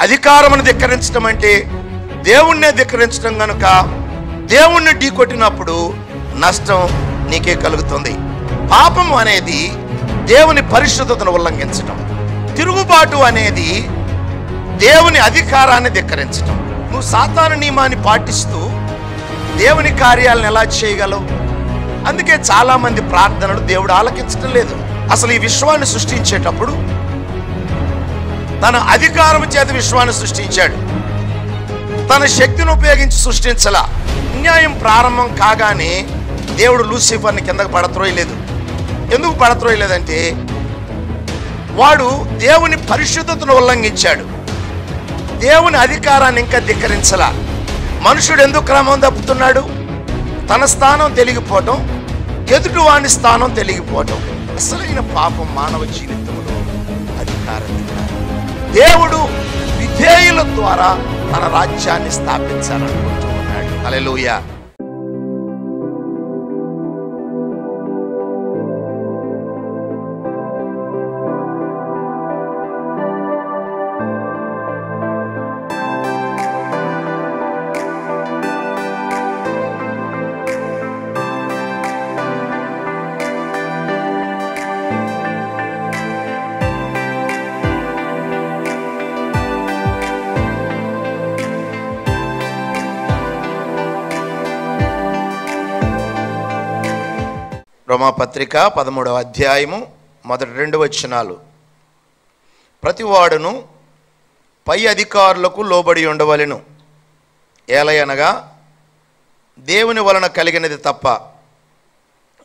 అధికారమును ధిక్కరించడం అంటే దేవుణ్ణే ధిక్కరించడం కనుక దేవుణ్ణి ఢీకొట్టినప్పుడు నష్టం నీకే కలుగుతుంది. పాపం అనేది దేవుని పరిశుద్ధతను ఉల్లంఘించటం. తిరుగుబాటు అనేది దేవుని అధికారాన్ని ధిక్కరించటం. నువ్వు సాతాన నియమాన్ని పాటిస్తూ దేవుని కార్యాలను ఎలా చేయగలవు? అందుకే చాలామంది ప్రార్థనలు దేవుడు ఆలకించడం లేదు. అసలు ఈ విశ్వాన్ని సృష్టించేటప్పుడు తన అధికారం చేత విశ్వాన్ని సృష్టించాడు. తన శక్తిని ఉపయోగించి సృష్టించలా. అన్యాయం ప్రారంభం కాగానే దేవుడు లూసిఫర్ని కిందకు పడత్రోయలేదు. ఎందుకు పడత్రోయలేదంటే వాడు దేవుని పరిశుద్ధతను ఉల్లంఘించాడు. దేవుని అధికారాన్ని ఇంకా ధిక్కరించలా. మనుషుడు ఎందుకు క్రమం తప్పుతున్నాడు? తన స్థానం తెలిగిపోవటం ఎదుటివాని స్థానం తెలిగిపోవటం. అసలైన పాపం మానవ జీవితంలో అధికారం దేవుడు విధేయుల ద్వారా తన రాజ్యాన్ని స్థాపించాలనుకుంటూ ఉన్నాడు అలెలుయా పత్రిక పదమూడవ అధ్యాయము మొదటి రెండు వచనాలు. ప్రతివాడును పై అధికారులకు లోబడి ఉండవలెను. ఏలయనగా దేవుని వలన కలిగినది తప్ప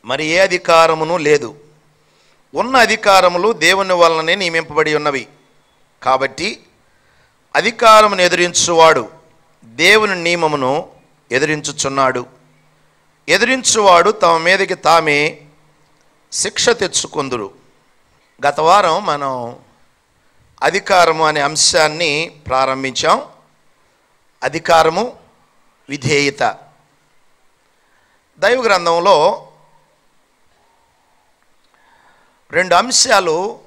మరి ఏ అధికారమును లేదు. ఉన్న అధికారములు దేవుని వలననే నియమింపబడి ఉన్నవి. కాబట్టి అధికారమును ఎదిరించువాడు దేవుని నియమమును ఎదిరించుచున్నాడు. ఎదిరించువాడు తమ మీదకి తామే శిక్ష తెచ్చుకుందురు. గత వారం మనం అధికారము అనే అంశాన్ని ప్రారంభించాం. అధికారము విధేయత. దైవ గ్రంథంలో రెండు అంశాలు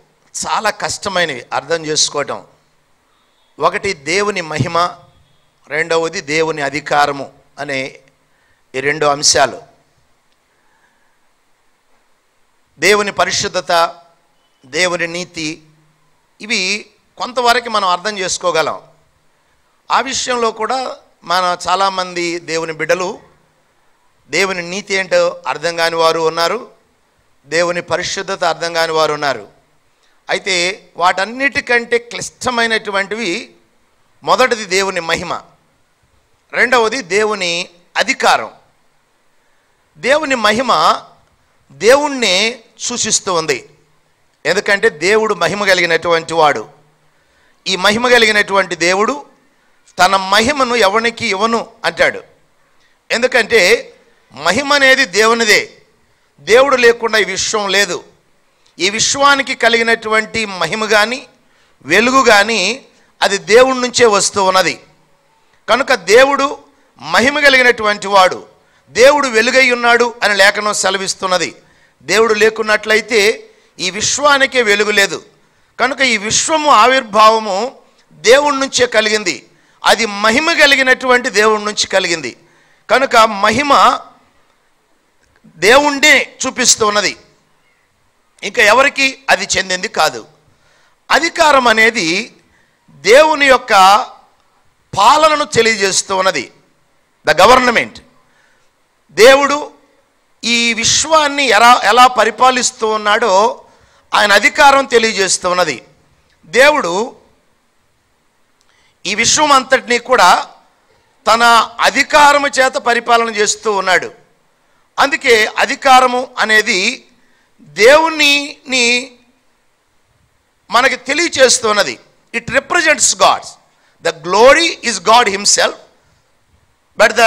చాలా కష్టమైనవి అర్థం చేసుకోవటం. ఒకటి దేవుని మహిమ రెండవది దేవుని అధికారము అనే ఈ రెండు అంశాలు. దేవుని పరిశుద్ధత దేవుని నీతి ఇవి కొంతవరకు మనం అర్థం చేసుకోగలం. ఆ విషయంలో కూడా మన చాలామంది దేవుని బిడ్డలు దేవుని నీతి ఏంటో అర్థం కాని వారు ఉన్నారు దేవుని పరిశుద్ధత అర్థం కాని వారు ఉన్నారు. అయితే వాటన్నిటికంటే క్లిష్టమైనటువంటివి మొదటిది దేవుని మహిమ రెండవది దేవుని అధికారం. దేవుని మహిమ దేవుణ్ణి సూచిస్తూ ఉంది. ఎందుకంటే దేవుడు మహిమ కలిగినటువంటి వాడు. ఈ మహిమ కలిగినటువంటి దేవుడు తన మహిమను ఎవరికి ఇవ్వను అంటాడు. ఎందుకంటే మహిమ అనేది దేవునిదే. దేవుడు లేకుండా ఈ విశ్వం లేదు. ఈ విశ్వానికి కలిగినటువంటి మహిమ కానీ వెలుగు కానీ అది దేవుడి నుంచే వస్తూ ఉన్నది. కనుక దేవుడు మహిమ కలిగినటువంటి వాడు. దేవుడు వెలుగై ఉన్నాడు అని లేఖనం సెలవిస్తున్నది. దేవుడు లేకున్నట్లయితే ఈ విశ్వానికే వెలుగు లేదు. కనుక ఈ విశ్వము ఆవిర్భావము దేవుడి నుంచే కలిగింది. అది మహిమ కలిగినటువంటి దేవుడి నుంచి కలిగింది. కనుక మహిమ దేవుణ్ణే చూపిస్తూ ఉన్నది ఇంకా ఎవరికి అది చెందింది కాదు. అధికారం అనేది దేవుని యొక్క పాలనను తెలియజేస్తూ ఉన్నది ద గవర్నమెంట్ దేవుడు ఈ విశ్వాన్ని ఎలా ఎలా పరిపాలిస్తూ ఉన్నాడో ఆయన అధికారం తెలియజేస్తూ ఉన్నది. దేవుడు ఈ విశ్వం అంతటినీ కూడా తన అధికారము చేత పరిపాలన చేస్తూ ఉన్నాడు. అందుకే అధికారము అనేది దేవునిని మనకి తెలియచేస్తున్నది it represents God's the glory is God himself but the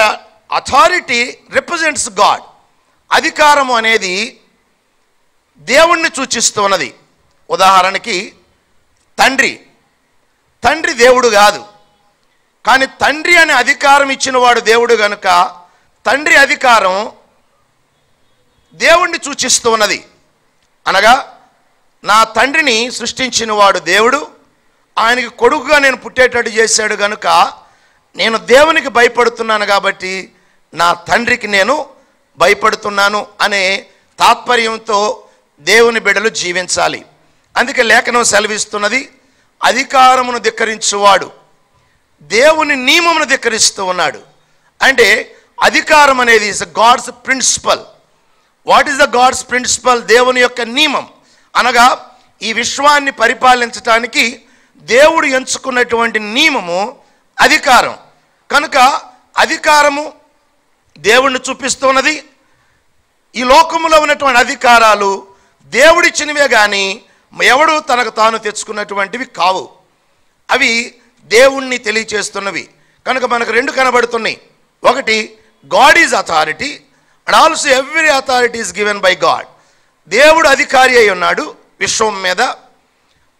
authority represents God అధికారము అనేది దేవుణ్ణి సూచిస్తున్నది ఉదాహరణకి తండ్రి. తండ్రి దేవుడు కాదు. కానీ తండ్రి అనే అధికారం ఇచ్చిన వాడు దేవుడు గనుక తండ్రి అధికారం దేవుణ్ణి సూచిస్తూ ఉన్నది. అనగా నా తండ్రిని సృష్టించిన వాడు దేవుడు ఆయనకి కొడుకుగా నేను పుట్టేటట్టు చేశాడు కనుక నేను దేవునికి భయపడుతున్నాను కాబట్టి నా తండ్రికి నేను భయపడుతున్నాను అనే తాత్పర్యంతో దేవుని బిడలు జీవించాలి. అందుకే లేఖనం సెలవిస్తున్నది అధికారమును ధిక్కరించువాడు. దేవుని నియమమును ధిక్కరిస్తూ ఉన్నాడు. అంటే అధికారం అనేది is God's principle what is the God's principle దేవుని యొక్క నియమం. అనగా ఈ విశ్వాన్ని పరిపాలించటానికి దేవుడు ఎంచుకున్నటువంటి నియమము అధికారం. కనుక అధికారము దేవుణ్ణి చూపిస్తున్నది. ఈ లోకంలో ఉన్నటువంటి అధికారాలు దేవుడిచ్చినవే కానీ ఎవడు తనకు తాను తెచ్చుకున్నటువంటివి కావు. అవి దేవుణ్ణి తెలియచేస్తున్నవి. కనుక మనకు రెండు కనబడుతున్నాయి. ఒకటి God is authority and also every authority is given by God దేవుడు అధికారి అయి ఉన్నాడు విశ్వం మీద.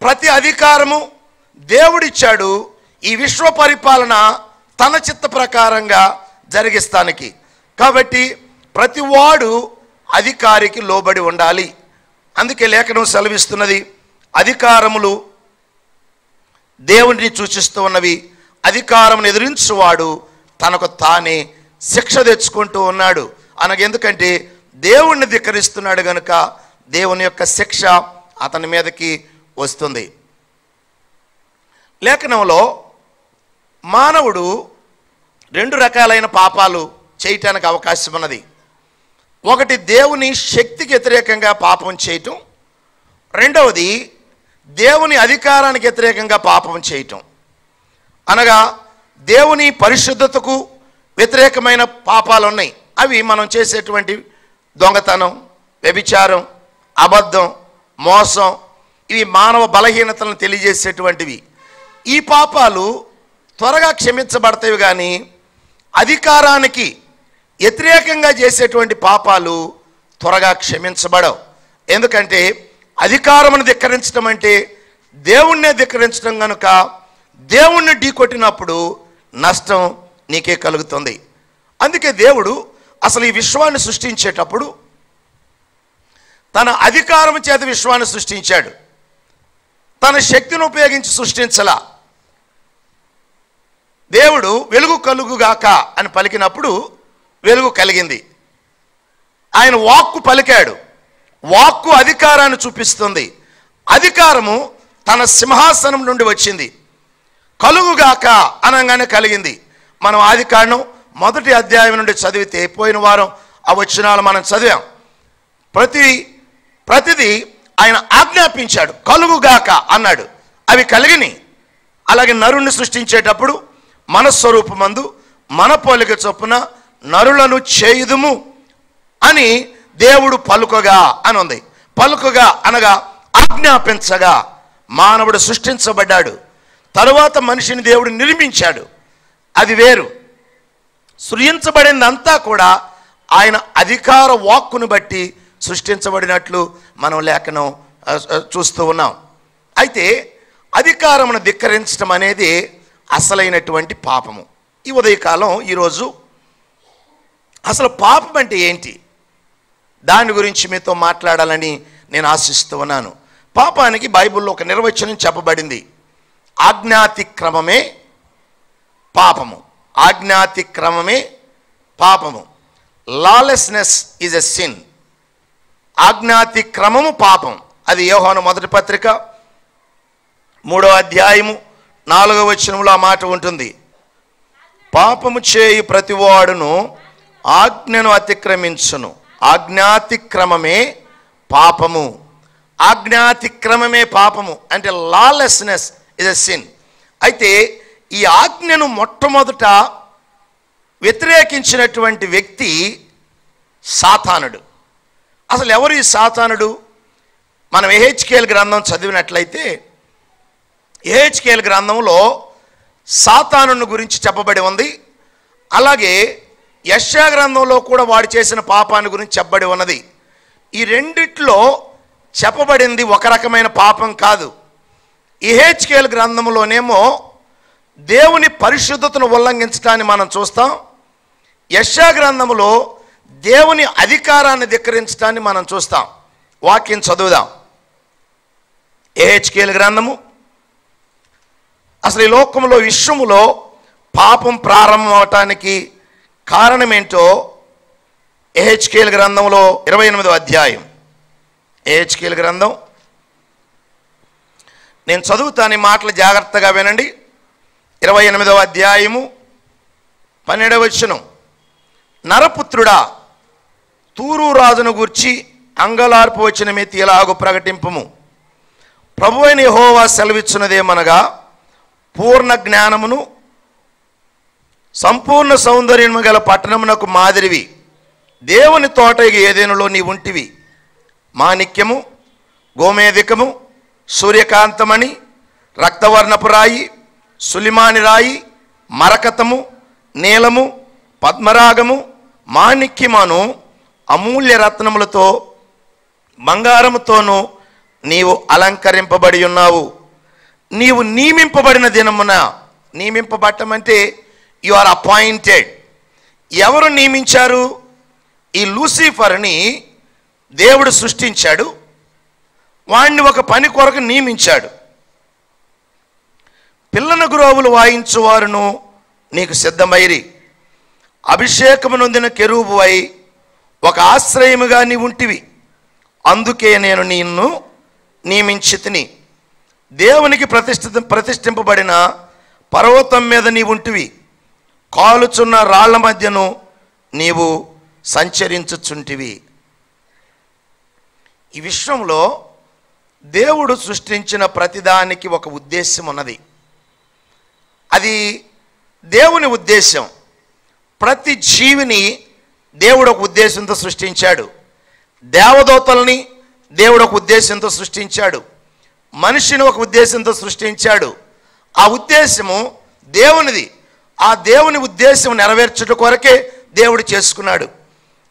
ప్రతి అధికారము దేవుడిచ్చాడు. ఈ విశ్వ పరిపాలన తన చిత్త ప్రకారంగా జరిగిస్తానికి. కాబట్టి ప్రతి వాడు అధికారికి లోబడి ఉండాలి. అందుకే లేఖనం సెలవిస్తున్నది అధికారములు దేవుడిని సూచిస్తూ ఉన్నవి. అధికారం ఎదిరించువాడు తనకు తానే శిక్ష తెచ్చుకుంటూ ఉన్నాడు. అనగా ఎందుకంటే దేవుణ్ణి ధిక్కరిస్తున్నాడు గనుక దేవుని యొక్క శిక్ష అతని మీదకి వస్తుంది. లేఖనంలో మానవుడు రెండు రకాలైన పాపాలు చేయటానికి అవకాశం ఉన్నది. ఒకటి దేవుని శక్తికి వ్యతిరేకంగా పాపం చేయటం. రెండవది దేవుని అధికారానికి వ్యతిరేకంగా పాపం చేయటం. అనగా దేవుని పరిశుద్ధతకు వ్యతిరేకమైన పాపాలు ఉన్నాయి అవి మనం చేసేటువంటి దొంగతనం వ్యభిచారం అబద్ధం మోసం ఇవి మానవ బలహీనతలను తెలియజేసేటువంటివి. ఈ పాపాలు త్వరగా క్షమించబడతాయి కానీ అధికారానికి వ్యతిరేకంగా చేసేటువంటి పాపాలు త్వరగా క్షమించబడవు. ఎందుకంటే అధికారమును ధిక్కరించడం అంటే దేవుణ్ణే ధిక్కరించడం కనుక దేవుణ్ణి ఢీకొట్టినప్పుడు నష్టం నీకే కలుగుతుంది. అందుకే దేవుడు అసలు ఈ విశ్వాన్ని సృష్టించేటప్పుడు తన అధికారం చేత విశ్వాన్ని సృష్టించాడు. తన శక్తిని ఉపయోగించి సృష్టించలా. దేవుడు వెలుగు కలుగుగాక అని పలికినప్పుడు వెలుగు కలిగింది. ఆయన వాక్కు పలికాడు. వాక్కు అధికారాన్ని చూపిస్తుంది. అధికారము తన సింహాసనం నుండి వచ్చింది. కలుగుగాక అనగానే కలిగింది. మనం ఆది కాండం మొదటి అధ్యాయం నుండి చదివితే పోయిన వారం ఆ వచ్చినాలు మనం చదివాం. ప్రతి ప్రతిదీ ఆయన ఆజ్ఞాపించాడు. కలుగుగాక అన్నాడు. అవి కలిగిని. అలాగే నరుణ్ణి సృష్టించేటప్పుడు మన స్వరూపమందు మన పోలిక చొప్పున నరులను చేయుదుము అని దేవుడు పలుకగా అని ఉంది పలుకగా అనగా ఆజ్ఞాపించగా మానవుడు సృష్టించబడ్డాడు. తరువాత మనిషిని దేవుడు నిర్మించాడు. అది వేరు. సృయించబడినంతా కూడా ఆయన అధికార వాక్కును బట్టి సృష్టించబడినట్లు మనం లేఖనం చూస్తూ ఉన్నాం. అయితే అధికారమును ధిక్కరించడం అనేది అసలైనటువంటి పాపము. ఈ ఉదయకాలం ఈరోజు అసలు పాపం అంటే ఏంటి? దాని గురించి మీతో మాట్లాడాలని నేను ఆశిస్తూ ఉన్నాను. పాపానికి బైబిల్లో ఒక నిర్వచనం చెప్పబడింది. ఆజ్ఞాతిక్రమమే పాపము. ఆజ్ఞాతిక్రమమే పాపము. లాలెస్నెస్ ఈజ్ ఎ సిన్ ఆజ్ఞాతిక్రమము పాపం. అది యోహాను మొదటి పత్రిక మూడో అధ్యాయము నాలుగో వచనంలో ఆ మాట ఉంటుంది. పాపము చేయి ప్రతివాడును ఆజ్ఞను అతిక్రమించును. ఆజ్ఞాతిక్రమమే పాపము. ఆజ్ఞాతిక్రమమే పాపము అంటే లాలెస్నెస్ ఇస్ ఎ సిన్ అయితే ఈ ఆజ్ఞను మొట్టమొదట వ్యతిరేకించినటువంటి వ్యక్తి సాతానుడు. అసలు ఎవరు ఈ సాతానుడు? మనం ఏహెచ్కేఎల్ గ్రంథం చదివినట్లయితే ఏహెచ్కేఎల్ గ్రంథంలో సాతానుని గురించి చెప్పబడి ఉంది. అలాగే యశా గ్రంథంలో కూడా వాడు చేసిన పాపాన్ని గురించి చెప్పబడి ఉన్నది. ఈ రెండిట్లో చెప్పబడింది ఒక రకమైన పాపం కాదు. ఇహెచ్కేల్ గ్రంథంలోనేమో దేవుని పరిశుద్ధతను ఉల్లంఘించడాన్ని మనం చూస్తాం. యశా గ్రంథములో దేవుని అధికారాన్ని ధిక్కరించడాన్ని మనం చూస్తాం. వాక్యం చదువుదాం. ఏహెచ్కేల్ గ్రంథము. అసలు ఈ లోకంలో విశ్వములో పాపం ప్రారంభం అవటానికి కారణమేంటో ఏహెచ్కేల్ గ్రంథంలో ఇరవై ఎనిమిదో అధ్యాయం. ఏహెచ్కేల్ గ్రంథం. నేను చదువుతాను మాటలు జాగ్రత్తగా వినండి. ఇరవై ఎనిమిదవ అధ్యాయము పన్నెండవ వచనం. నరపుత్రుడా తూరు రాజును గూర్చి అంగలార్పు వచ్చిన మెత్తి ఇలాగు ప్రకటింపము. ప్రభు అయిన హోవా సెలవిచ్చినదేమనగా పూర్ణ జ్ఞానమును సంపూర్ణ సౌందర్యము గల పట్టణమునకు మాదిరివి. దేవుని తోట ఏదేనులో నీ ఉంటివి. మాణిక్యము గోమేధికము సూర్యకాంతమణి రక్తవర్ణపు రాయి సులిమాని రాయి మరకతము నీలము పద్మరాగము మాణిక్యమను అమూల్య రత్నములతో బంగారముతోనూ నీవు అలంకరింపబడి ఉన్నావు. నీవు నియమింపబడిన దినమున నియమింపబట్టమంటే యు ఆర్ అపాయింటెడ్ ఎవరు నియమించారు? ఈ లూసిఫర్ని దేవుడు సృష్టించాడు. వాణ్ణి ఒక పని కొరకు నియమించాడు. పిల్లన గురోవులు వాయించువారును నీకు సిద్ధమైరి. అభిషేకము నొందిన కెరూబు అయి ఒక ఆశ్రయముగా నీ ఉంటివి. అందుకే నేను నిన్ను నియమించి తిని. దేవునికి ప్రతిష్ఠి ప్రతిష్ఠింపబడిన పర్వతం మీద నీ ఉంటివి. కాలుచున్న రాళ్ళ మధ్యను నీవు సంచరించుచుంటివి. ఈ విశ్వంలో దేవుడు సృష్టించిన ప్రతిదానికి ఒక ఉద్దేశం ఉన్నది అది దేవుని ఉద్దేశం. ప్రతి జీవిని దేవుడు ఒక ఉద్దేశంతో సృష్టించాడు. దేవదూతల్ని దేవుడు ఒక ఉద్దేశంతో సృష్టించాడు. మనిషిని ఒక ఉద్దేశంతో సృష్టించాడు. ఆ ఉద్దేశము దేవునిది. ఆ దేవుని ఉద్దేశం నెరవేర్చుట కొరకే దేవుడు చేసుకున్నాడు.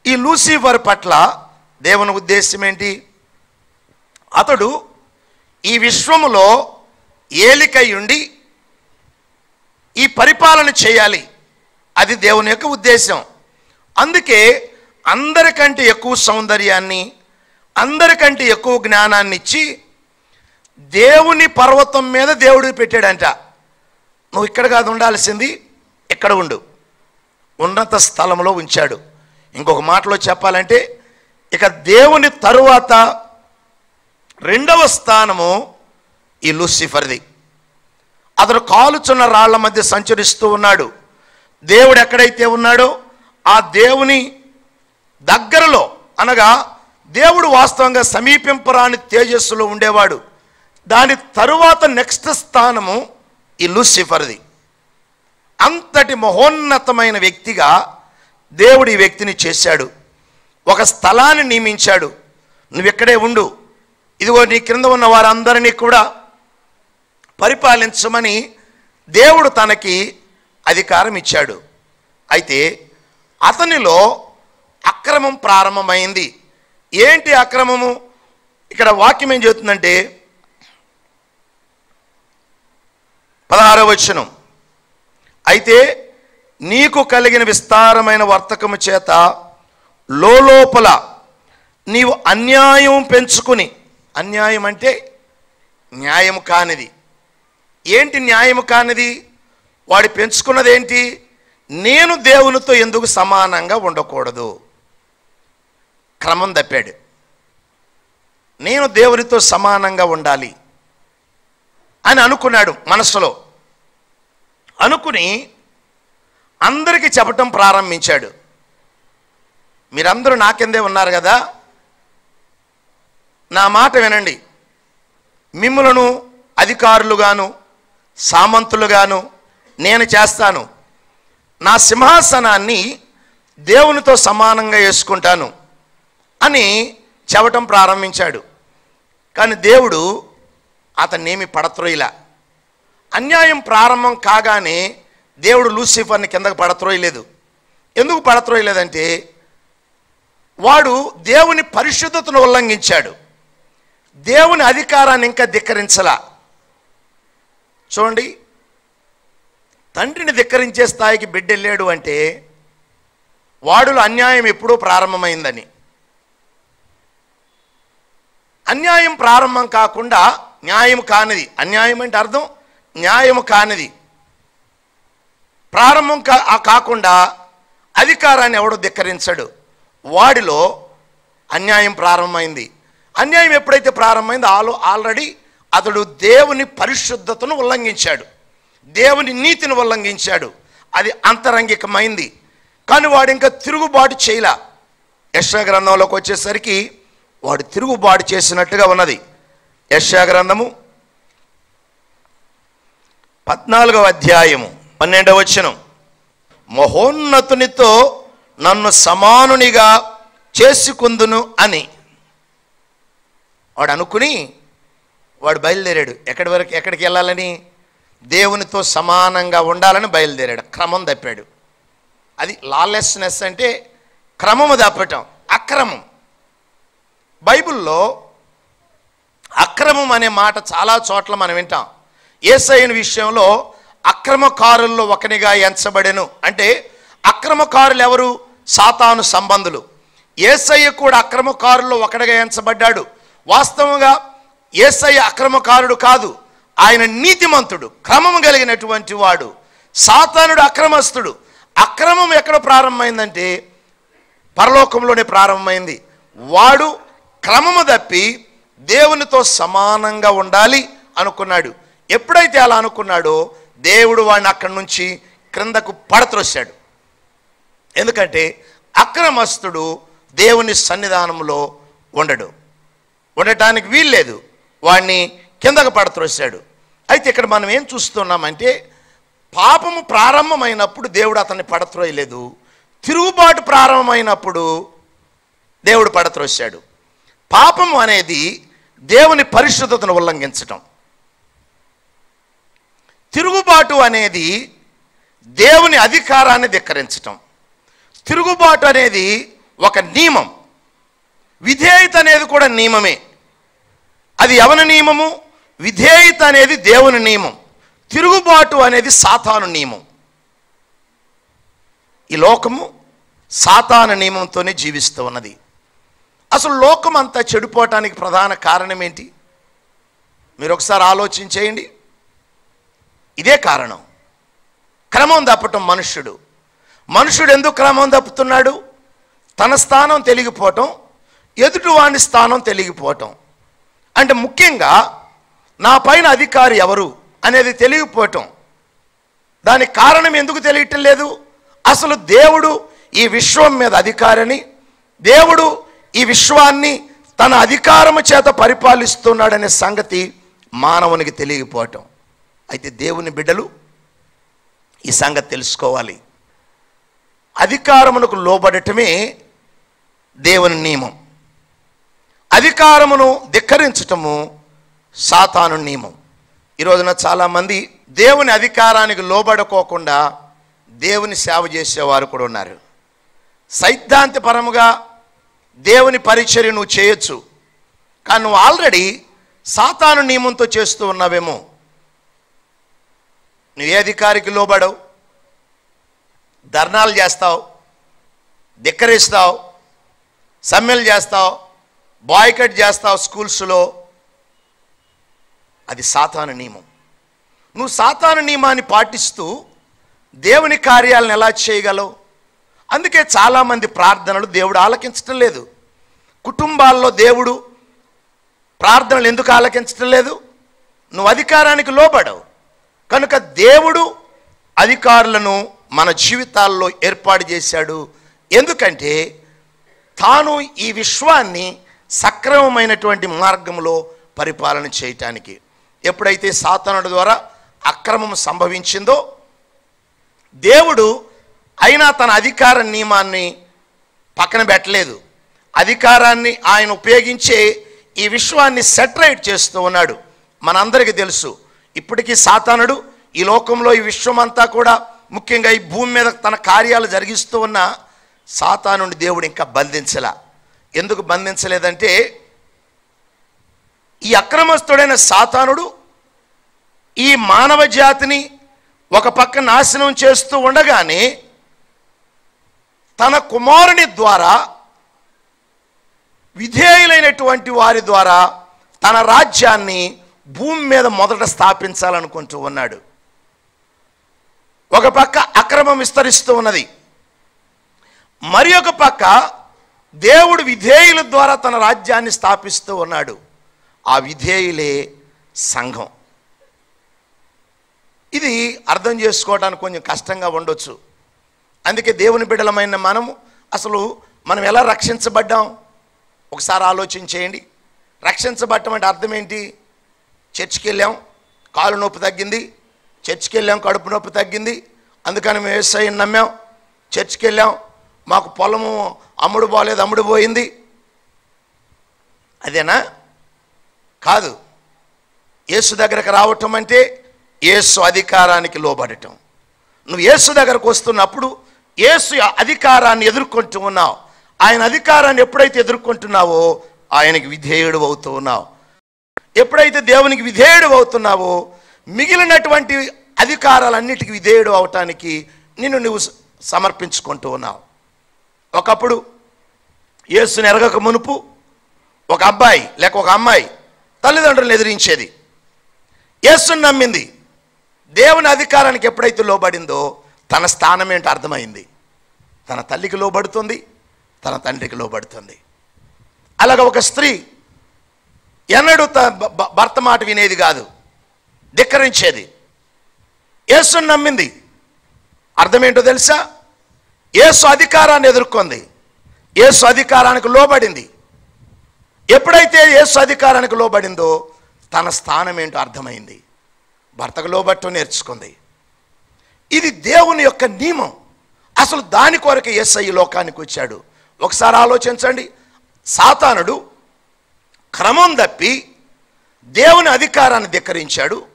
ఈ లూసిఫర్ పట్ల దేవుని ఉద్దేశం ఏంటి? అతడు ఈ విశ్వములో ఏలికై ఉండి ఈ పరిపాలన చేయాలి. అది దేవుని యొక్క ఉద్దేశం. అందుకే అందరికంటే ఎక్కువ సౌందర్యాన్ని అందరికంటే ఎక్కువ జ్ఞానాన్ని ఇచ్చి దేవుని పర్వతం మీద దేవుడు పెట్టాడంట. నువ్వు ఇక్కడ కాదు ఉండాల్సింది ఇక్కడ ఉండు? ఉన్నత స్థలంలో ఉంచాడు. ఇంకొక మాటలో చెప్పాలంటే ఇక దేవుని తరువాత రెండవ స్థానము ఈ లూసిఫర్ది. అతను కాలుచున్న రాళ్ళ మధ్య సంచరిస్తూ ఉన్నాడు. దేవుడు ఎక్కడైతే ఉన్నాడో ఆ దేవుని దగ్గరలో అనగా దేవుడు వాస్తవంగా సమీపింపరాని తేజస్సులో ఉండేవాడు. దాని తరువాత నెక్స్ట్ స్థానము ఈ లూసిఫర్ది. అంతటి మహోన్నతమైన వ్యక్తిగా దేవుడు ఈ వ్యక్తిని చేశాడు. ఒక స్థలాన్ని నియమించాడు. నువ్వు ఇక్కడే ఉండు. ఇదిగో నీ క్రింద ఉన్న వారందరినీ కూడా పరిపాలించమని దేవుడు తనకి అధికారం ఇచ్చాడు. అయితే అతనిలో అక్రమం ప్రారంభమైంది. ఏంటి అక్రమము? ఇక్కడ వాక్యం ఏం చెబుతుందంటే పదహారవ వచనం. అయితే నీకు కలిగిన విస్తారమైన వర్తకము చేత లోపల నీవు అన్యాయం పెంచుకుని అన్యాయం అంటే న్యాయం కానిది. ఏంటి న్యాయం కానిది? వాడు పెంచుకున్నది ఏంటి నేను దేవునితో ఎందుకు సమానంగా ఉండకూడదు? క్రమం తప్పాడు. నేను దేవునితో సమానంగా ఉండాలి అని అనుకున్నాడు మనసులో. అనుకుని అందరికీ చెప్పటం ప్రారంభించాడు. మీరందరూ నాకెందే ఉన్నారు కదా? నా మాట వినండి. మిమ్ములను అధికారులుగాను సామంతులుగాను నేను చేస్తాను. నా సింహాసనాన్ని దేవునితో సమానంగా వేసుకుంటాను అని చెప్పటం ప్రారంభించాడు. కానీ దేవుడు అతన్నేమి పడత్రోయిలా. అన్యాయం ప్రారంభం కాగానే దేవుడు లూసిఫర్ని కిందకు పడత్రోయలేదు ఎందుకు పడత్రోయలేదంటే వాడు దేవుని పరిశుద్ధతను ఉల్లంఘించాడు. దేవుని అధికారాన్ని ఇంకా ధిక్కరించలా. చూడండి తండ్రిని ధిక్కరించే స్థాయికి బిడ్డ వెళ్ళాడు అంటే వాడులో అన్యాయం ఎప్పుడూ ప్రారంభమైందని. అన్యాయం ప్రారంభం కాకుండా న్యాయం కానిది. అన్యాయం అంటే అర్థం న్యాయము కానిది. ప్రారంభం కా కాకుండా అధికారాన్ని ఎవడు ధిక్కరించడు. వాడిలో అన్యాయం ప్రారంభమైంది. అన్యాయం ఎప్పుడైతే ప్రారంభమైందో ఆలో ఆల్రెడీ అతడు దేవుని పరిశుద్ధతను ఉల్లంఘించాడు. దేవుని నీతిని ఉల్లంఘించాడు. అది అంతరంగికమైంది. కానీ వాడు ఇంకా తిరుగుబాటు చేయలా. యశా గ్రంథంలోకి వచ్చేసరికి వాడు తిరుగుబాటు చేసినట్టుగా ఉన్నది. యశా గ్రంథము పద్నాలుగవ అధ్యాయము పన్నెండవ వచనం. మహోన్నతునితో నన్ను సమానునిగా చేసుకుందును అని. వాడు అనుకుని వాడు బయలుదేరాడు. ఎక్కడి వరకు ఎక్కడికి వెళ్ళాలని? దేవునితో సమానంగా ఉండాలని బయలుదేరాడు. క్రమం తప్పాడు. అది లాలెస్నెస్ అంటే క్రమము తప్పటం అక్రమం. బైబిల్లో అక్రమం అనే మాట చాలా చోట్ల మనం వింటాం. ఏసైన విషయంలో అక్రమకారుల్లో ఒకనిగా ఎంచబడెను. అంటే అక్రమకారులు ఎవరు సాతాను సంబంధులు. ఏసయ్య కూడా అక్రమకారుల్లో ఒకటిగా ఎంచబడ్డాడు. వాస్తవంగా ఏసయ్య అక్రమకారుడు కాదు ఆయన నీతిమంతుడు క్రమం కలిగినటువంటి వాడు. సాతానుడు అక్రమస్తుడు. అక్రమం ఎక్కడ ప్రారంభమైందంటే పరలోకంలోనే ప్రారంభమైంది. వాడు క్రమము తప్పి దేవునితో సమానంగా ఉండాలి అనుకున్నాడు. ఎప్పుడైతే అలా అనుకున్నాడో దేవుడు వాడిని అక్కడి నుంచి క్రిందకు పడత్రొచ్చాడు. ఎందుకంటే అక్రమస్తుడు దేవుని సన్నిధానంలో ఉండడు. ఉండటానికి వీల్లేదు. వాడిని కిందకు పడత్రోసాడు అయితే ఇక్కడ మనం ఏం చూస్తున్నామంటే పాపము ప్రారంభమైనప్పుడు దేవుడు అతన్ని పడత్రోయలేదు తిరుగుబాటు ప్రారంభమైనప్పుడు దేవుడు పడత్రోసాడు పాపము అనేది దేవుని పరిశుద్ధతను ఉల్లంఘించటం. తిరుగుబాటు అనేది దేవుని అధికారాన్ని ధిక్కరించటం. తిరుగుబాటు అనేది ఒక నియమం. విధేయత అనేది కూడా నియమమే. అది ఎవరి నియమము? విధేయత అనేది దేవుని నియమం. తిరుగుబాటు అనేది సాతాను నియమం. ఈ లోకము సాతాను నియమంతోనే జీవిస్తూ ఉన్నది. అసలు లోకం అంతా చెడిపోవటానికి ప్రధాన కారణం ఏంటి? మీరు ఒకసారి ఆలోచించేయండి ఇదే కారణం. క్రమం తప్పటం మనుష్యుడు. మనుషుడు ఎందుకు క్రమం తప్పుతున్నాడు తన స్థానం తెలిగిపోవటం ఎదుటివాని స్థానం తెలిగిపోవటం. అంటే ముఖ్యంగా నా పైన అధికారి ఎవరు అనేది తెలియకపోవటం దానికి కారణం ఎందుకు తెలియటం లేదు? అసలు దేవుడు ఈ విశ్వం మీద అధికారిని దేవుడు ఈ విశ్వాన్ని తన అధికారము చేత పరిపాలిస్తున్నాడనే సంగతి మానవునికి తెలియకపోవటం అయితే దేవుని బిడ్డలు ఈ సంగతి తెలుసుకోవాలి. అధికారమునకు లోబడటమే దేవుని నియమం. అధికారమును ధిక్కరించటము సాతాను నియమం. ఈ రోజున చాలామంది దేవుని అధికారానికి లోబడుకోకుండా దేవుని సేవ చేసేవారు కూడా ఉన్నారు. సైద్ధాంతపరముగా దేవుని పరిచర్య నువ్వు చేయొచ్చు. కానీ నువ్వు ఆల్రెడీ సాతాను నియమంతో చేస్తూ ఉన్నావేమో. నువ్వు ఏ అధికారికి లోబడవు? ధర్నాలు చేస్తావు ధిక్కరిస్తావు సమ్మెలు చేస్తావు బాయ్కట్ చేస్తావు స్కూల్స్లో. అది సాతాను నియమం. నువ్వు సాతాను నియమాన్ని పాటిస్తూ దేవుని కార్యాలను ఎలా చేయగలవు? అందుకే చాలామంది ప్రార్థనలు దేవుడు ఆలకించటం లేదు. కుటుంబాల్లో దేవుడు ప్రార్థనలు ఎందుకు ఆలకించటం లేదు? నువ్వు అధికారానికి లోబడవు. కనుక దేవుడు అధికారులను మన జీవితాల్లో ఏర్పాటు చేశాడు. ఎందుకంటే తాను ఈ విశ్వాన్ని సక్రమమైనటువంటి మార్గంలో పరిపాలన చేయటానికి ఎప్పుడైతే సాతనుడు ద్వారా అక్రమం సంభవించిందో దేవుడు అయినా తన అధికార నియమాన్ని పక్కన పెట్టలేదు. అధికారాన్ని ఆయన ఉపయోగించే ఈ విశ్వాన్ని సెటరేట్ చేస్తూ ఉన్నాడు. మనందరికీ తెలుసు ఇప్పటికీ సాతానుడు ఈ లోకంలో ఈ విశ్వమంతా కూడా ముఖ్యంగా ఈ భూమి మీద తన కార్యాలు జరిగిస్తూ ఉన్న సాతానుడి దేవుడు ఇంకా బంధించలా. ఎందుకు బంధించలేదంటే ఈ అక్రమస్తుడైన సాతానుడు ఈ మానవ జాతిని ఒక పక్క నాశనం చేస్తూ ఉండగానే తన కుమారుని ద్వారా విధేయులైనటువంటి వారి ద్వారా తన రాజ్యాన్ని భూమి మీద మొదట స్థాపించాలనుకుంటూ ఉన్నాడు. ఒక పక్క అక్రమం విస్తరిస్తూ ఉన్నది. మరి ఒక పక్క దేవుడు విధేయుల ద్వారా తన రాజ్యాన్ని స్థాపిస్తూ ఉన్నాడు. ఆ విధేయులే సంఘం. ఇది అర్థం చేసుకోవడానికి కొంచెం కష్టంగా ఉండొచ్చు. అందుకే దేవుని బిడ్డలమైన మనము అసలు మనం ఎలా రక్షించబడ్డాం? ఒకసారి ఆలోచన చేయండి. రక్షించబడటం అంటే అర్థం ఏంటి? చర్చికి వెళ్ళాం కాలు నొప్పి తగ్గింది. చర్చికి వెళ్ళాం కడుపు నొప్పి తగ్గింది. అందుకని మేము ఏసైని నమ్మాం. చర్చికి వెళ్ళాం మాకు పొలము అమ్ముడు పోలేదు అమ్ముడు పోయింది. అదేనా? కాదు. యేసు దగ్గరకు రావటం అంటే యేసు అధికారానికి లోబడటం. నువ్వు యేసు దగ్గరకు వస్తున్నప్పుడు యేసు అధికారాన్ని ఎదుర్కొంటూ ఉన్నావు. ఆయన అధికారాన్ని ఎప్పుడైతే ఎదుర్కొంటున్నావో ఆయనకి విధేయుడు అవుతూ ఉన్నావు. ఎప్పుడైతే దేవునికి విధేయుడు అవుతున్నావో మిగిలినటువంటి అధికారాలన్నిటికీ విధేయుడు అవటానికి నిన్ను నువ్వు సమర్పించుకుంటూ ఉన్నావు. ఒకప్పుడు యేసుని ఎరగక మునుపు ఒక అబ్బాయి లేక ఒక అమ్మాయి తల్లిదండ్రులను ఎదిరించేది. యేసుని నమ్మింది. దేవుని అధికారానికి ఎప్పుడైతే లోబడిందో తన స్థానం ఏంటో అర్థమైంది. తన తల్లికి లోబడుతుంది తన తండ్రికి లోబడుతుంది. అలాగ ఒక స్త్రీ ఎన్నడూ త భర్త మాట వినేది కాదు. ధిక్కరించేది. యేసుని నమ్మింది. అర్థమేంటో తెలుసా? యేసు అధికారాన్ని ఎదుర్కొంది. యేసు అధికారానికి లోబడింది. ఎప్పుడైతే యేసు అధికారానికి లోబడిందో తన స్థానం ఏంటో అర్థమైంది. భర్తకు లోబట్టు నేర్చుకుంది. ఇది దేవుని యొక్క నియమం. అసలు దాని కొరకు ఎస్ఐ లోకానికి వచ్చాడు. ఒకసారి ఆలోచించండి. సాతానుడు క్రమం తప్పి దేవుని అధికారాన్ని ధిక్కరించాడు.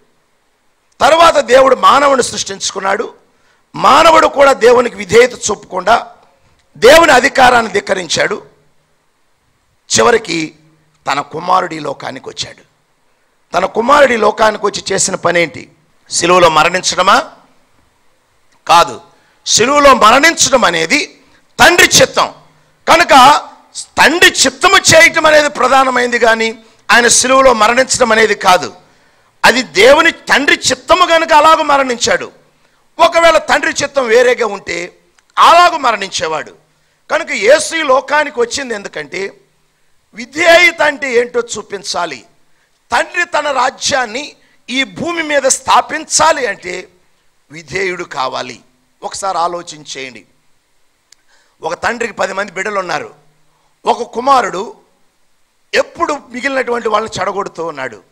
తర్వాత దేవుడు మానవుని సృష్టించుకున్నాడు. మానవుడు కూడా దేవునికి విధేయత చూపకుండా దేవుని అధికారాన్ని ధిక్కరించాడు. చివరికి తన కుమారుడి లోకానికి వచ్చాడు. తన కుమారుడి లోకానికి వచ్చి చేసిన పనేంటి? సిలువలో మరణించడమా? కాదు. సిలువలో మరణించడం అనేది తండ్రి చిత్తం. కనుక తండ్రి చిత్తము చేయటం అనేది ప్రధానమైంది కానీ ఆయన సిలువలో మరణించడం అనేది కాదు. అది దేవుని తండ్రి చిత్తము కనుక అలాగూ మరణించాడు. ఒకవేళ తండ్రి చిత్తం వేరేగా ఉంటే అలాగూ మరణించేవాడు. కనుక యేసు ఈ లోకానికి వచ్చింది ఎందుకంటే విధేయత అంటే ఏంటో చూపించాలి. తండ్రి తన రాజ్యాన్ని ఈ భూమి మీద స్థాపించాలి అంటే విధేయుడు కావాలి. ఒకసారి ఆలోచించేయండి. ఒక తండ్రికి పది మంది బిడ్డలు ఉన్నారు ఒక కుమారుడు ఎప్పుడు మిగిలినటువంటి వాళ్ళని చెడగొడుతూ ఉన్నాడు.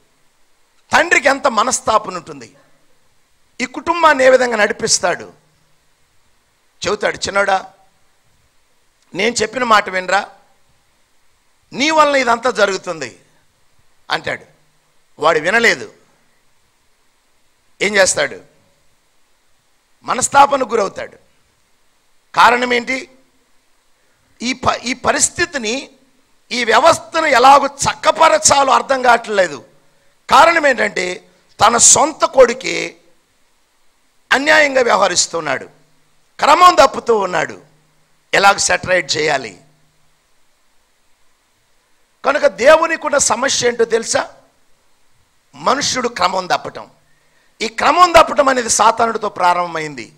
తండ్రికి ఎంత మనస్తాపన ఉంటుంది. ఈ కుటుంబాన్ని ఏ విధంగా నడిపిస్తాడు? చెబుతాడు చిన్నోడా నేను చెప్పిన మాట వినరా? నీ వలన ఇదంతా జరుగుతుంది. అంటాడు. వాడు వినలేదు. ఏం చేస్తాడు? మనస్తాపనకు గురవుతాడు. కారణం ఏంటి? ఈ ప ఈ పరిస్థితిని ఈ వ్యవస్థను ఎలాగో చక్కపరచాలో అర్థం కావట్లేదు. కారణం ఏంటంటే తన సొంత కొడుకే అన్యాయంగా వ్యవహరిస్తున్నాడు. క్రమం తప్పుతూ ఉన్నాడు. ఎలాగ సెటరైట్ చేయాలి? కనుక దేవునికి ఉన్న సమస్య ఏంటో తెలుసా? మనుష్యుడు క్రమం తప్పటం. ఈ క్రమం తప్పటం అనేది సాతానుడితో ప్రారంభమైంది.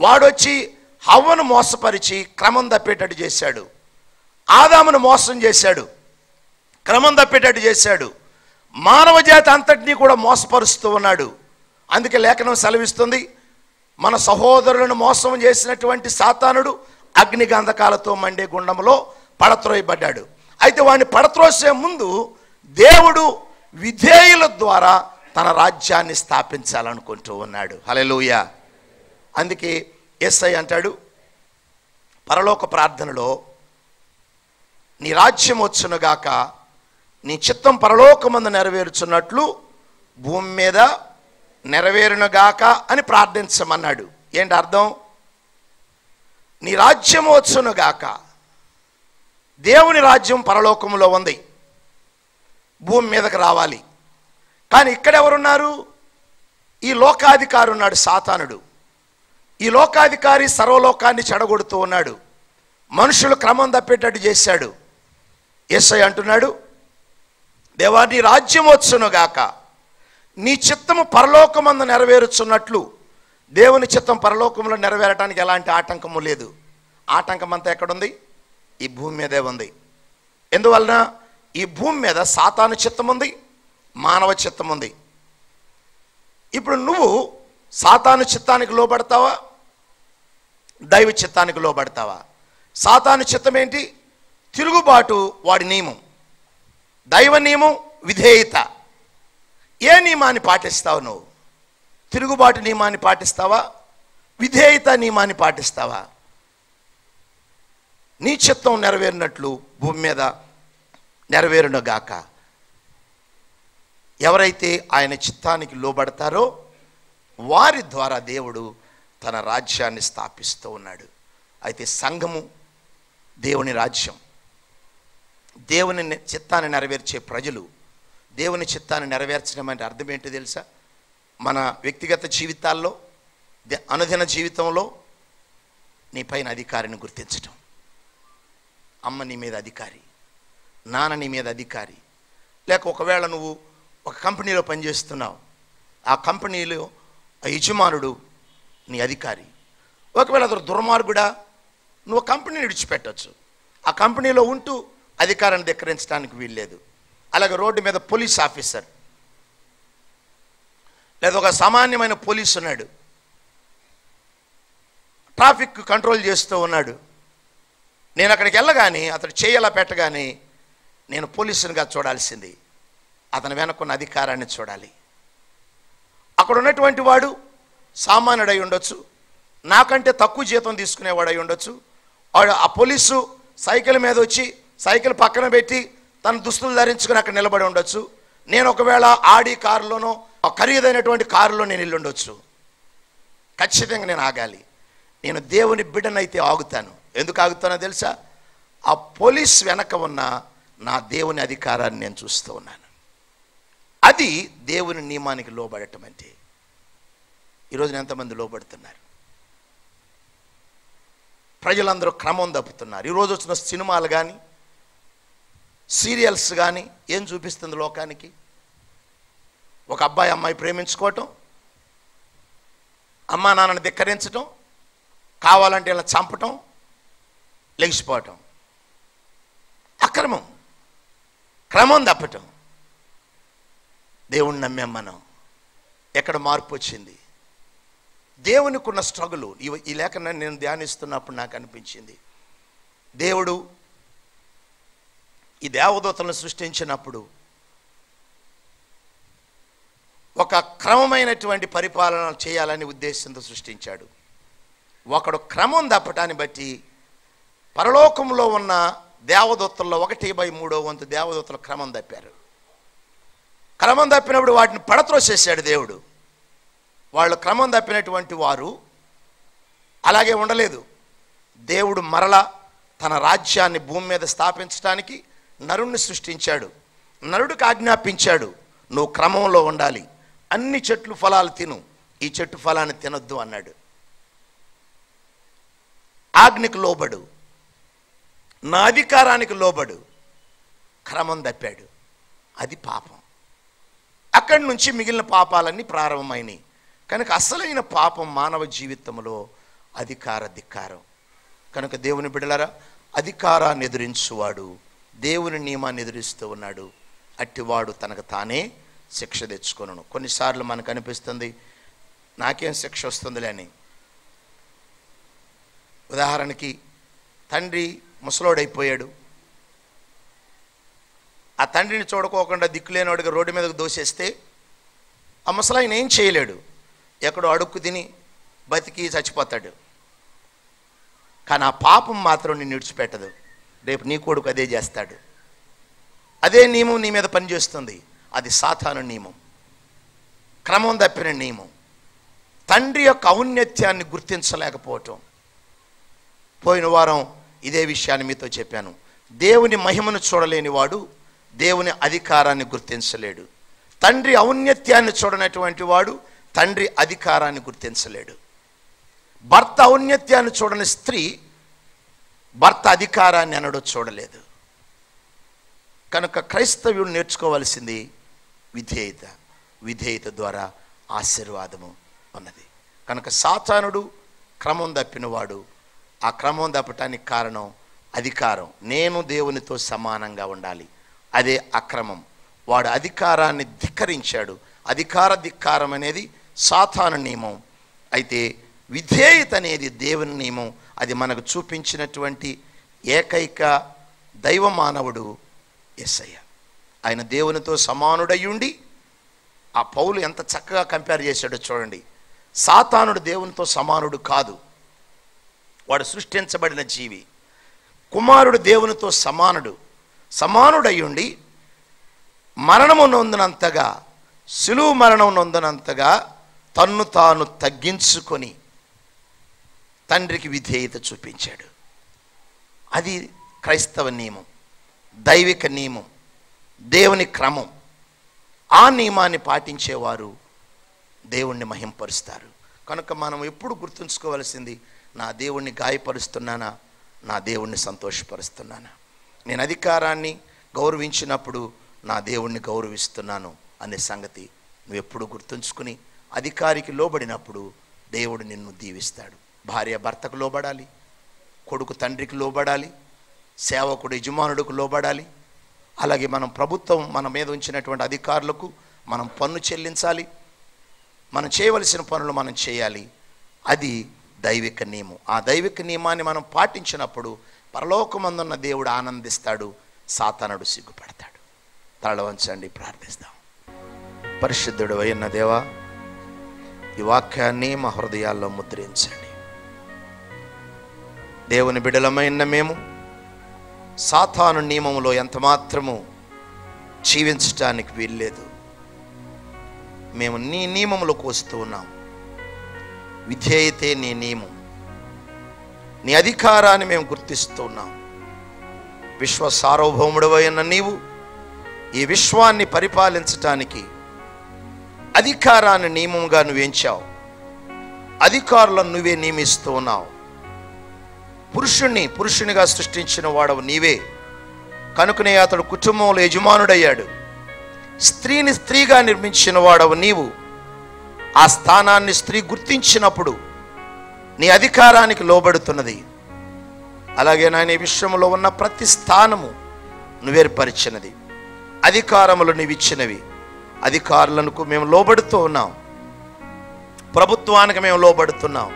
వాడొచ్చి హవ్వను మోసపరిచి క్రమం తప్పేటట్టు చేశాడు. ఆదామును మోసం చేశాడు. క్రమం తప్పేటట్టు చేశాడు. మానవ జాతి అంతటినీ కూడా మోసపరుస్తూ ఉన్నాడు. అందుకే లేఖనం సెలవిస్తుంది మన సహోదరులను మోసం చేసినటువంటి సాతానుడు అగ్ని గంధకాలతో మండే గుండంలో పడత్రోయబడ్డాడు. అయితే వాడిని పడత్రోసే ముందు దేవుడు విధేయుల ద్వారా తన రాజ్యాన్ని స్థాపించాలనుకుంటూ ఉన్నాడు. హలెలుయ అందుకే ఎస్ఐ అంటాడు పరలోక ప్రార్థనలో నీ రాజ్యం వచ్చునుగాక నీ చిత్తం పరలోకమందు నెరవేరుచున్నట్లు భూమి మీద నెరవేరునుగాక అని ప్రార్థించమన్నాడు. ఏంటి అర్థం? నీ రాజ్యం వచ్చునుగాక దేవుని రాజ్యం పరలోకములో ఉంది భూమి మీదకి రావాలి. కానీ ఇక్కడ ఎవరున్నారు ఈ లోకాధికారి ఉన్నాడు సాతానుడు. ఈ లోకాధికారి సర్వలోకాన్ని చెడగొడుతూ ఉన్నాడు. మనుషులు క్రమం తప్పేటట్టు చేశాడు. ఎస్ఐ అంటున్నాడు దేవా నీ రాజ్యం వచ్చునుగాక నీ చిత్తము పరలోకమందు నెరవేరుచున్నట్లు. దేవుని చిత్తం పరలోకంలో నెరవేరటానికి ఎలాంటి ఆటంకము లేదు. ఆటంకం అంతా ఎక్కడుంది? ఈ భూమి మీదే ఉంది. ఎందువలన? ఈ భూమి మీద సాతాను చిత్తం ఉంది మానవ చిత్తం ఉంది ఇప్పుడు నువ్వు సాతాను చిత్తానికి లోబడతావా? దైవ చిత్తానికి లోబడతావా? సాతాను చిత్తం ఏంటి తిరుగుబాటు వాడి నియమం దైవ నియమం విధేయత. ఏ నియమాన్ని పాటిస్తావు నువ్వు? తిరుగుబాటు నియమాన్ని పాటిస్తావా? విధేయత నియమాన్ని పాటిస్తావా? నీ చిత్తం నెరవేరినట్లు భూమి మీద నెరవేరునుగాక ఎవరైతే ఆయన చిత్తానికి లోబడతారో వారి ద్వారా దేవుడు తన రాజ్యాన్ని స్థాపిస్తూ ఉన్నాడు. అయితే సంఘము దేవుని రాజ్యం. దేవుని చిత్తాన్ని నెరవేర్చే ప్రజలు దేవుని చిత్తాన్ని నెరవేర్చడం అంటే అర్థం ఏంటో తెలుసా? మన వ్యక్తిగత జీవితాల్లో అనుదిన జీవితంలో నీ పైన అధికారిని గుర్తించటం. అమ్మ నీ మీద అధికారి నాన్న నీ మీద అధికారి. లేక ఒకవేళ నువ్వు ఒక కంపెనీలో పనిచేస్తున్నావు. ఆ కంపెనీలో యజమానుడు నీ అధికారి. ఒకవేళ అతను దుర్మార్గుడా నువ్వు కంపెనీని విడిచిపెట్టచ్చు. ఆ కంపెనీలో ఉంటూ అధికారాన్ని ధిక్కరించడానికి వీల్లేదు. అలాగే రోడ్డు మీద పోలీస్ ఆఫీసర్. లేదా ఒక సామాన్యమైన పోలీస్ ఉన్నాడు. ట్రాఫిక్ కంట్రోల్ చేస్తూ ఉన్నాడు. నేను అక్కడికి వెళ్ళగానే అతడు చేయలా పెట్టగానే నేను పోలీసునిగా చూడాల్సింది. అతని వెనక్కున్న అధికారాన్ని చూడాలి. అక్కడ ఉన్నటువంటి వాడు సామాన్యుడై ఉండొచ్చు. నాకంటే తక్కువ జీతం తీసుకునేవాడై ఉండొచ్చు. వాడు ఆ పోలీసు సైకిల్ మీద వచ్చి సైకిల్ పక్కన పెట్టి తన దుస్తులు ధరించుకుని అక్కడ నిలబడి ఉండొచ్చు. నేను ఒకవేళ ఆడి కారులోనో ఖరీదైనటువంటి కారులో నేను వెళ్ళి ఉండొచ్చు ఖచ్చితంగా నేను ఆగాలి. నేను దేవుని బిడ్డనైతే ఆగుతాను. ఎందుకు ఆగుతానో తెలుసా? ఆ పోలీస్ వెనక ఉన్న నా దేవుని అధికారాన్ని నేను చూస్తూ ఉన్నాను. అది దేవుని నియమానికి లోబడటం అంటే. ఈరోజు ఎంతమంది లోబడుతున్నారు? ప్రజలందరూ క్రమం తప్పుతున్నారు. ఈరోజు వచ్చిన సినిమాలు కానీ సీరియల్స్ కానీ ఏం చూపిస్తుంది లోకానికి? ఒక అబ్బాయి అమ్మాయి ప్రేమించుకోవటం అమ్మా నాన్నని ధిక్కరించటం కావాలంటే ఇలా చంపటం లెగిసిపోవటం. అక్రమం. క్రమం తప్పటం. దేవుణ్ణి నమ్మాం మనం. ఎక్కడ మార్పు వచ్చింది? దేవునికి ఉన్న స్ట్రగుల్. ఈ- ఈ లేఖన నేను ధ్యానిస్తున్నప్పుడు నాకు అనిపించింది. దేవుడు ఈ దేవదూతలను సృష్టించినప్పుడు ఒక క్రమమైనటువంటి పరిపాలన చేయాలని ఉద్దేశంతో సృష్టించాడు. ఒకడు క్రమం తప్పటాన్ని బట్టి పరలోకంలో ఉన్న దేవదూతల్లో ఒకటి బై మూడో వంతు దేవదూతలు క్రమం తప్పారు. క్రమం తప్పినప్పుడు వాటిని పడత్రోసేసాడు దేవుడు. వాళ్ళు క్రమం తప్పినటువంటి వారు అలాగే ఉండలేదు. దేవుడు మరల తన రాజ్యాన్ని భూమి మీద స్థాపించడానికి నరుణ్ణి సృష్టించాడు. నరుడికి ఆజ్ఞాపించాడు నువ్వు క్రమంలో ఉండాలి. అన్ని చెట్లు ఫలాలు తిను. ఈ చెట్టు ఫలాన్ని తినొద్దు అన్నాడు. ఆజ్ఞకు లోబడు. నా అధికారానికి లోబడు. క్రమం తప్పాడు. అది పాపం. అక్కడి నుంచి మిగిలిన పాపాలన్నీ ప్రారంభమైనాయి. కనుక అసలైన పాపం మానవ జీవితంలో అధికార ధిక్కారం. కనుక దేవుని బిడలరా అధికారాన్ని ఎదిరించువాడు దేవుని నియమాన్ని ఎదిరిస్తూ ఉన్నాడు. అట్టివాడు తనకు తానే శిక్ష తెచ్చుకొనను. కొన్నిసార్లు మనకు అనిపిస్తుంది నాకేం శిక్ష వస్తుందిలే అని. ఉదాహరణకి తండ్రి ముసలోడైపోయాడు. ఆ తండ్రిని చూడకోకుండా దిక్కులేనివాడిగా రోడ్డు మీదకు దోసేస్తే ఆ ముసలాయన ఏం చేయలేడు? ఎక్కడో అడుక్కు తిని బతికి చచ్చిపోతాడు. కానీ ఆ పాపం మాత్రం నిన్ను విడిచిపెట్టదు. రేపు నీ కొడుకు అదే చేస్తాడు. అదే నియమం నీ మీద పనిచేస్తుంది. అది సాధారణ నియమం. క్రమం తప్పిన నియమం. తండ్రి యొక్క ఔన్నత్యాన్ని గుర్తించలేకపోవటం. పోయిన వారం ఇదే విషయాన్ని మీతో చెప్పాను. దేవుని మహిమను చూడలేని వాడు దేవుని అధికారాన్ని గుర్తించలేడు. తండ్రి ఔన్నత్యాన్ని చూడనటువంటి వాడు తండ్రి అధికారాన్ని గుర్తించలేడు. భర్త ఔన్నత్యాన్ని చూడని స్త్రీ భర్త అధికారాన్ని అనడు చూడలేదు. కనుక క్రైస్తవ్యుడు నేర్చుకోవాల్సింది విధేయత విధేయత ద్వారా ఆశీర్వాదము ఉన్నది. కనుక సాతానుడు క్రమం తప్పినవాడు ఆ క్రమం తప్పటానికి కారణం అధికారం. నేను దేవునితో సమానంగా ఉండాలి. అదే అక్రమం. వాడు అధికారాన్ని ధిక్కరించాడు. అధికార ధిక్కారం అనేది సాతాను నియమం. అయితే విధేయత అనేది దేవుని నియమం. అది మనకు చూపించినటువంటి ఏకైక దైవ మానవుడు ఎస్ఐ ఆయన దేవునితో సమానుడయ్యుండి ఆ పౌలు ఎంత చక్కగా కంపేర్ చేశాడో చూడండి. సాతానుడు దేవునితో సమానుడు కాదు. వాడు సృష్టించబడిన జీవి. కుమారుడు దేవునితో సమానుడు. సమానుడయ్యుండి మరణము నొందినంతగా సులువు మరణం నొందినంతగా తన్ను తాను తగ్గించుకొని తండ్రికి విధేయత చూపించాడు. అది క్రైస్తవ నియమం దైవిక నియమం దేవుని క్రమం. ఆ నియమాన్ని పాటించేవారు దేవుణ్ణి మహింపరుస్తారు. కనుక మనం ఎప్పుడు గుర్తుంచుకోవాల్సింది నా దేవుణ్ణి గాయపరుస్తున్నానా నా దేవుణ్ణి సంతోషపరుస్తున్నానా? నేను అధికారాన్ని గౌరవించినప్పుడు నా దేవుణ్ణి గౌరవిస్తున్నాను అనే సంగతి నువ్వు ఎప్పుడు గుర్తుంచుకుని అధికారికి లోబడినప్పుడు దేవుడు నిన్ను దీవిస్తాడు. భార్య భర్తకు లోబడాలి కొడుకు తండ్రికి లోబడాలి సేవకుడు యజమానుడికి లోబడాలి. అలాగే మనం ప్రభుత్వం మన మీద ఉంచినటువంటి అధికారులకు మనం పన్ను చెల్లించాలి. మనం చేయవలసిన పనులు మనం చేయాలి. అది దైవిక నియమం. ఆ దైవిక నియమాన్ని మనం పాటించినప్పుడు పరలోకమందున్న దేవుడు ఆనందిస్తాడు సాతానుడు సిగ్గుపడతాడు. తలవంచండి ప్రార్థిస్తాం. పరిశుద్ధుడు అయిన దేవా ఈ వాక్యాన్ని మా హృదయాల్లో ముద్రించండి. దేవుని బిడలమైన మేము సాతాను నియమములో ఎంత మాత్రము జీవించటానికి వీల్లేదు. మేము నీ నియమములకు వస్తూ ఉన్నాం. విధేయతే నీ నియమం. నీ అధికారాన్ని మేము గుర్తిస్తూ ఉన్నాం. విశ్వ సార్వభౌముడవైన నీవు ఈ విశ్వాన్ని పరిపాలించటానికి అధికారాన్ని నియమంగా నువ్వేంచావు అధికారులను నువ్వే నియమిస్తూ ఉన్నావు. పురుషుణ్ణి పురుషునిగా సృష్టించిన వాడవు నీవే. కనుకనే అతడు కుటుంబంలో యజమానుడయ్యాడు. స్త్రీని స్త్రీగా నిర్మించిన వాడవు నీవు. ఆ స్థానాన్ని స్త్రీ గుర్తించినప్పుడు నీ అధికారానికి లోబడుతున్నది. అలాగే నాయన ఈ విశ్వంలో ఉన్న ప్రతి స్థానము నువ్వేర్పరిచినది. అధికారములు నీవిచ్చినవి. అధికారులకు మేము లోబడుతూ ఉన్నాం. ప్రభుత్వానికి మేము లోబడుతున్నాం.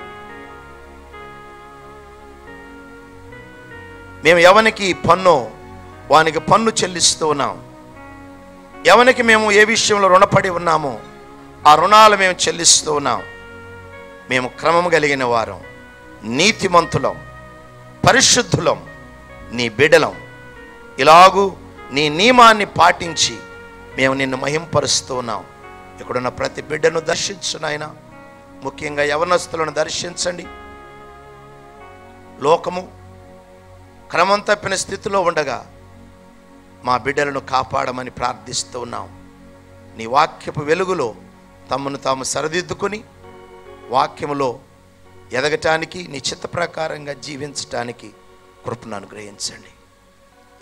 మేము ఎవనికి పన్ను వానికి పన్ను చెల్లిస్తూ ఉన్నాం. ఎవనికి మేము ఏ విషయంలో రుణపడి ఉన్నామో ఆ రుణాలు మేము చెల్లిస్తూ ఉన్నాం. మేము క్రమం కలిగిన వారం నీతిమంతులం పరిశుద్ధులం నీ బిడలం. ఇలాగూ నీ నియమాన్ని పాటించి మేము నిన్ను మహింపరుస్తూ ఉన్నాం. ఇక్కడున్న ప్రతి బిడ్డను దర్శించు నాయన. ముఖ్యంగా యవనస్తులను దర్శించండి. లోకము క్రమం తప్పిన స్థితిలో ఉండగా మా బిడ్డలను కాపాడమని ప్రార్థిస్తూ ఉన్నాం. నీ వాక్యపు వెలుగులో తమను తాము సరిదిద్దుకొని వాక్యములో ఎదగటానికి నీ చిత్త ప్రకారంగా జీవించటానికి కృపను అనుగ్రహించండి.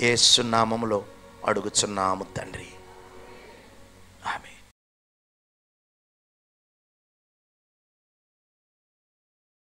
ఏ సున్నామములో అడుగుచున్నాము తండ్రి.